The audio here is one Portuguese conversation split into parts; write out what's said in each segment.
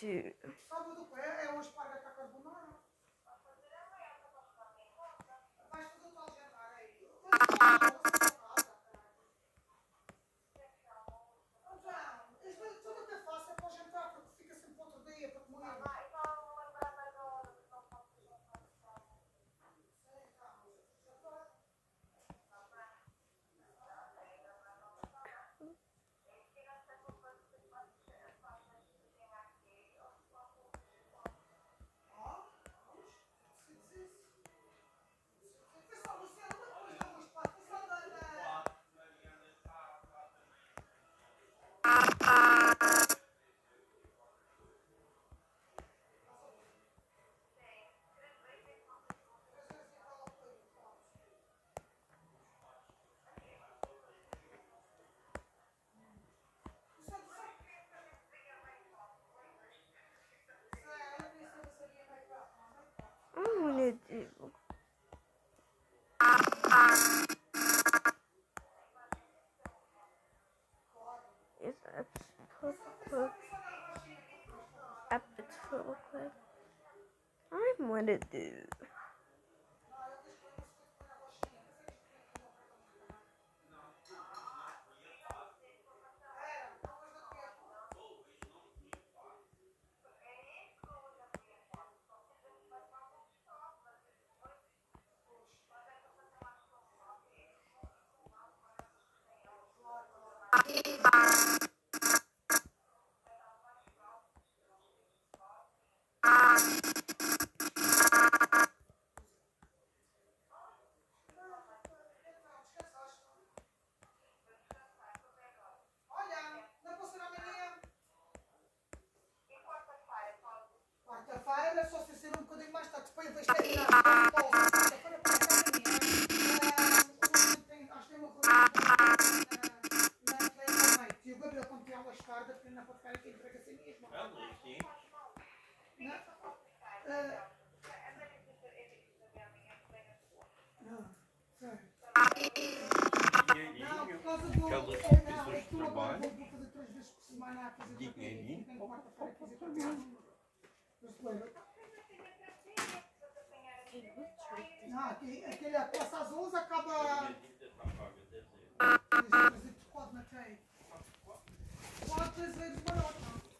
do. What it do? Bye. aqui, aquele, peça azul usa cada...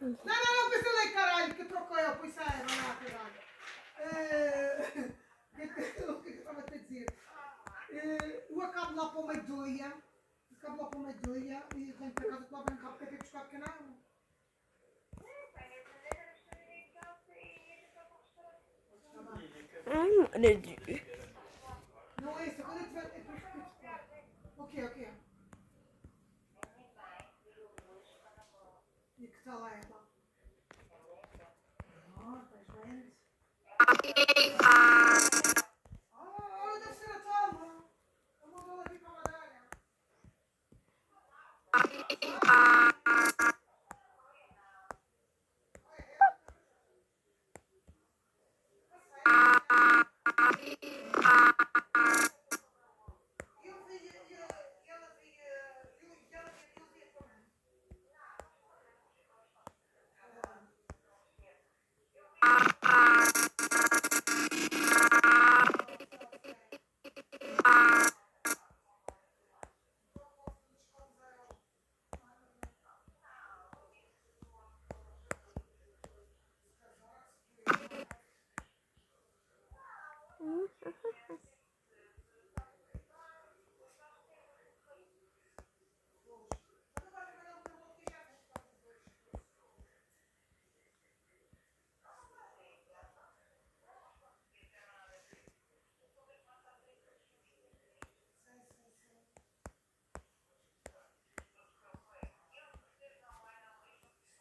Não, não, não, pensa lá, caralho, que trocou eu, pois é, não é a caralho. O que eu estava a te dizer? É, eu acabo lá para uma doia, acabo lá para uma doia e venho para casa é é para brincar porque eu tenho que buscar pequeno. I'm gonna do. aqui, aqui. E que está lá é.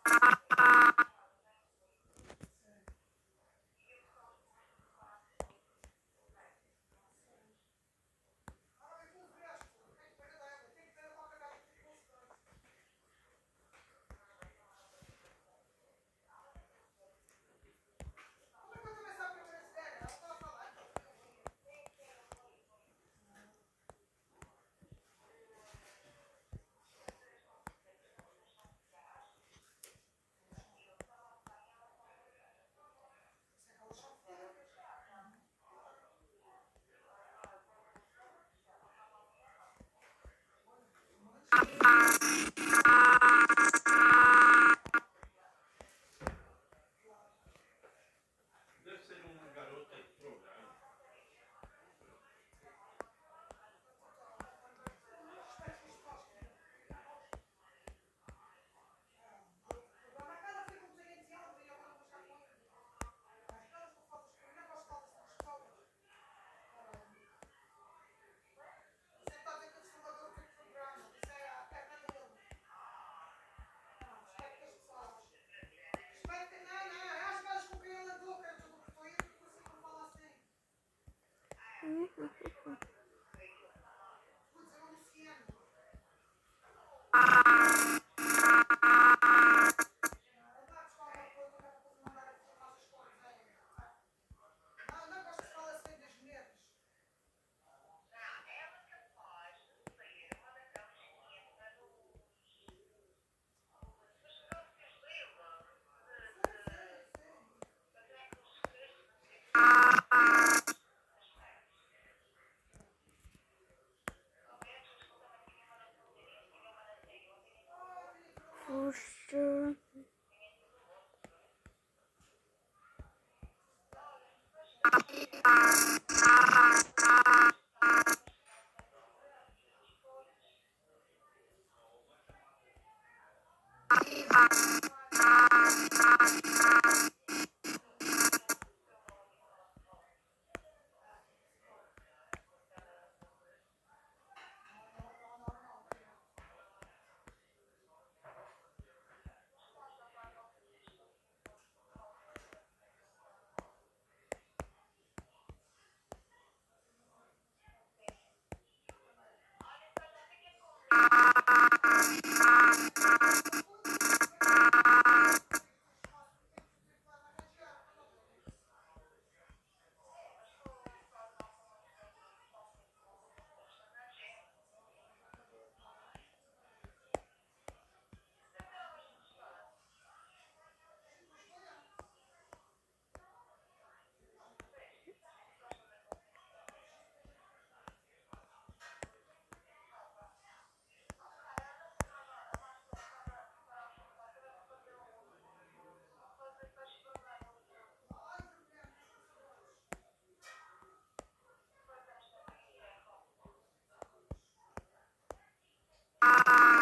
Ah. 嗯哼哼哼八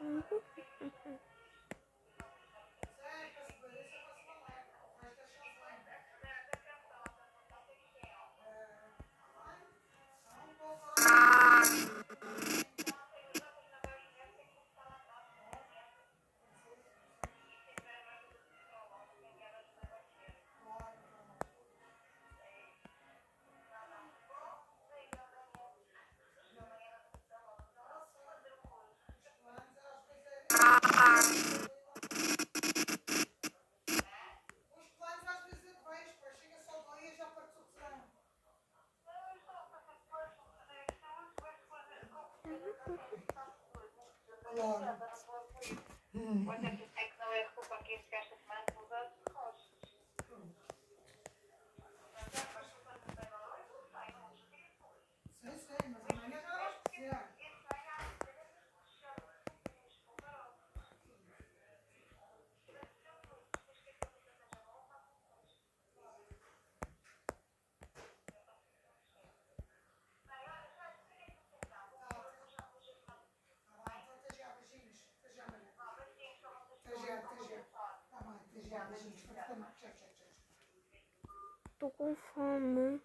嗯哼。哼哼哼 Claro. Quanto é que é que 9 falan mı?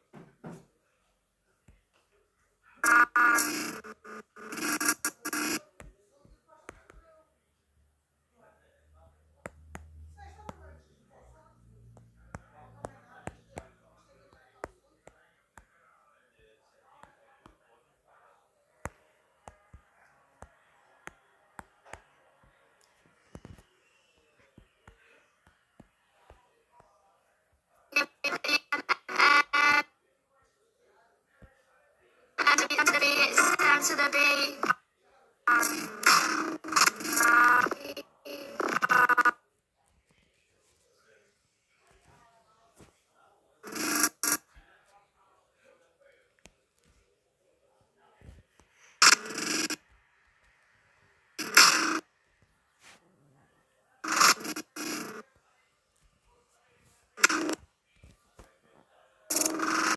To the beat, to the beat.